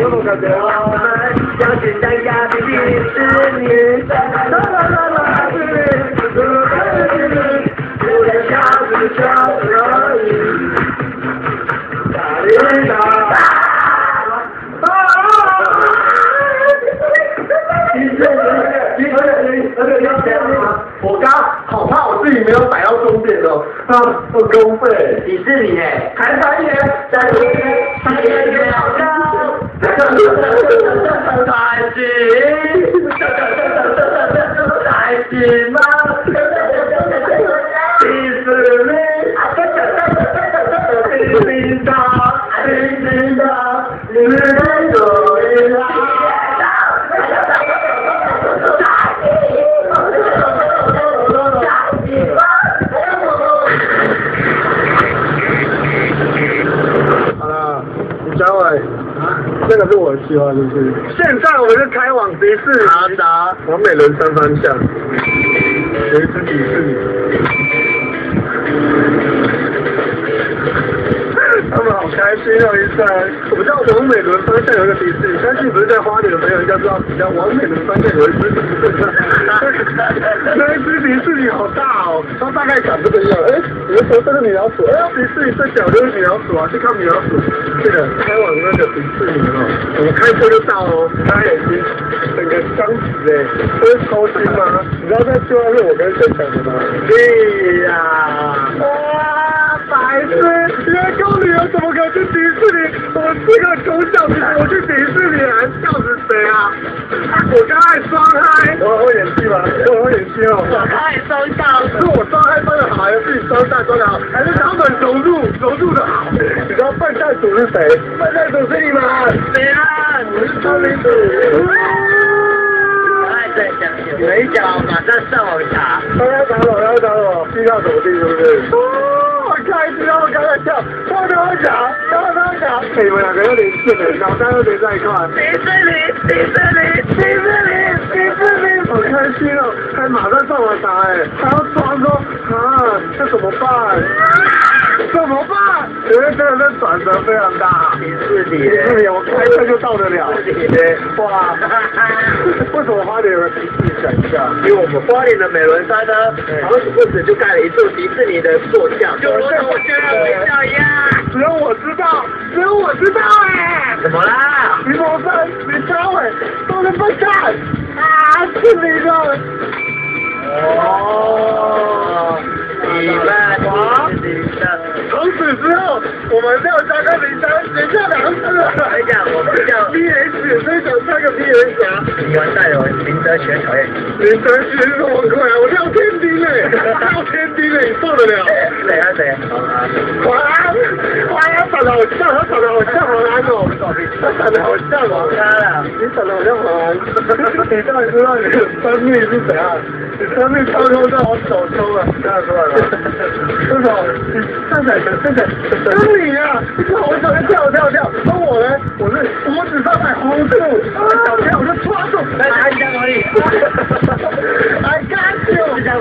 有种感觉吗？要去参加迪士尼，啦啦啦啦，迪士尼，有点小事小而已。哒哩哒。迪士尼，迪士尼，而且要钱吗？我刚好怕我自己没有摆到终点哦，啊，二公费。迪士尼诶，还差一点，再努力，再越越好高。开心，开心吗？迪士尼，叮叮当，叮叮当，日日都个是我的计划，是？现在我们是开往迪士尼，达达，往美人山方向。有一只迪士尼，他们好开心哦！医生，我们知道往美伦方向有一个迪士尼，相信不是在花莲的朋友应该知道，只要往美伦方向有一只迪士尼。那一只迪士尼好大哦，它大概长这个样。哎，你们说这个米老鼠？哎，迪士尼这脚就是米老鼠啊，去看米老鼠。这个开往那个迪士尼哦，我们开车就到哦，大家眼睛整个僵直哎，不是抽筋吗？你知道这计划是我跟盛讲的吗？对呀。哇，白痴！员工旅游怎么可能去迪士尼？我是个穷小子，我去迪士尼还笑死谁啊？我刚才双嗨，我很会演戏吗？我很会演戏哦。我开收到，是我双嗨双的好，还是自己双带双的好，还是他们融入融入的好？你知道笨蛋组是谁？笨蛋组是你们。谁啊？我是聪明组。爱在讲，马上上网查。他要打我，要打我，地上怎么地，是不是？哦，我开心哦，我看看笑，我跟我讲，我跟我讲，你们两个有点线的，脑袋有点在一块。迪士尼，迪士尼，迪士尼，迪士尼，好开心哦，还马上上完台，还要装作啊，这怎么办？怎么办？因为真的是转折非常大。迪士尼，迪士尼，我开车就到得了。迪士尼，哇！为什么花莲有个迪士尼想一下？因为我们花莲的美伦山呢，好死不死就盖了一座迪士尼的塑像，就如同我现在微笑一样。只有我知道，只有我知道哎。怎么啦？李博森、李超伟都是笨蛋啊！是你的。你完蛋了，林德全讨厌。林德学什么鬼啊？我廖天丁哎，廖天丁哎，你受得了？谁啊谁？华安，华安长得好像，他长得好像华安哦。他长得好像哦。他了，你长得好像华安。你到底知道你的生命是怎样？你生命操控在我手中啊！这样说了。为什么？你站起来，站起来，跟你呀！你看我手在跳跳跳，而我呢，我是脖子上在 hold 住，小天我就抓住。来拿一下魔力。I got you, I got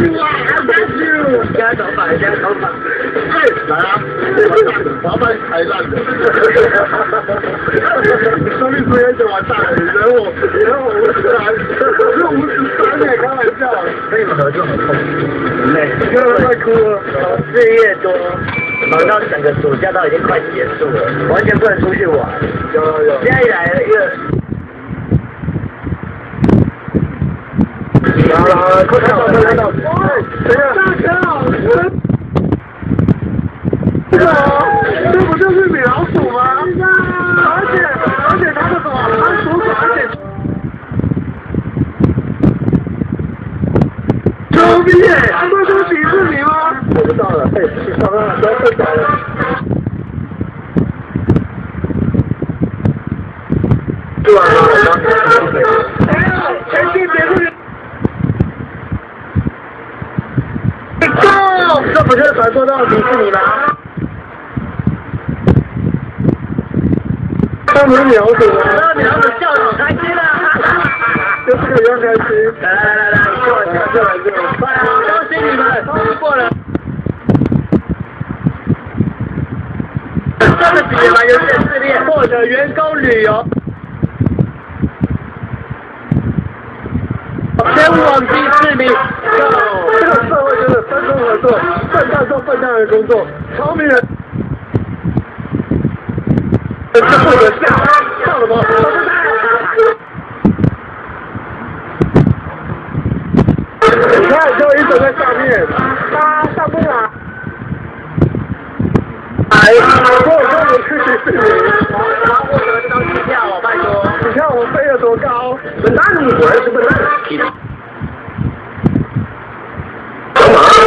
you, I got you。加头发，加头发。哎，来啊！我要把你踩烂的。你生命之源就完蛋了，你惹我，你惹我五指山，我是五指山哎，开玩笑。跟你们合作很痛，累。你看快哭了。四月多，忙到整个暑假都已经快结束了，完全不能出去玩。有有有。现在来了一个。快看到快看到。等一下。大家好，这个这不就是米老鼠吗？而且而且它是什么？它鼠鼠，而且。牛逼耶！这是迪士尼吗？我不知道了，哎，上啊，不要再找了吧？哎呀，全新结束。不就是传说中的迪士尼吗？他们鸟什么？那你老子笑得好开心啊！就是个样开心。来来来来，过来过来过来，快啊！恭喜你们通过了。这个比玩游戏系列或者员工旅游，前往迪士尼。这笨蛋做笨蛋的工作，聪明人是负责下，笑什么？你看，就一直在下面，他上不来。我跟我去迪士尼，然后获得这张机票，我拜托。你看我飞了多高？笨蛋，果然是笨蛋。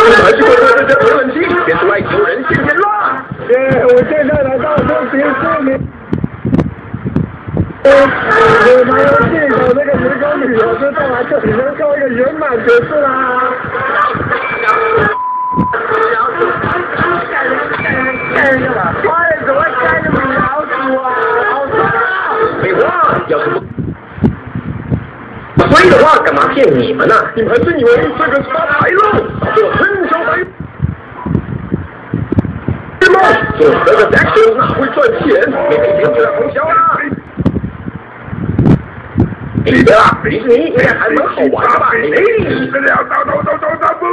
干嘛？还是会对这些没问题，别出来有人现眼啦！耶！我现在来到这迪士尼。我们有那个员工旅游，就到来这里能够一个圆满结束啦。不所以的话，干嘛骗你们呢？你们还真以为这个是发财喽？做很小白。对吗？做这个传销哪会赚钱？每天就要通宵啦。记得啦，迪士尼还蛮好玩的吧？哎，走走走走走不。